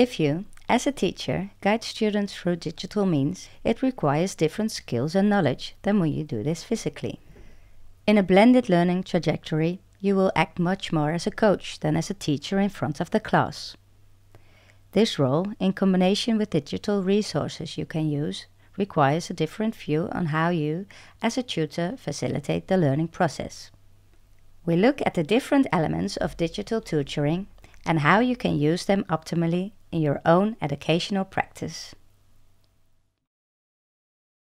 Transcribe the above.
If you, as a teacher, guide students through digital means, it requires different skills and knowledge than when you do this physically. In a blended learning trajectory, you will act much more as a coach than as a teacher in front of the class. This role, in combination with digital resources you can use, requires a different view on how you, as a tutor, facilitate the learning process. We look at the different elements of digital tutoring and how you can use them optimally in your own educational practice.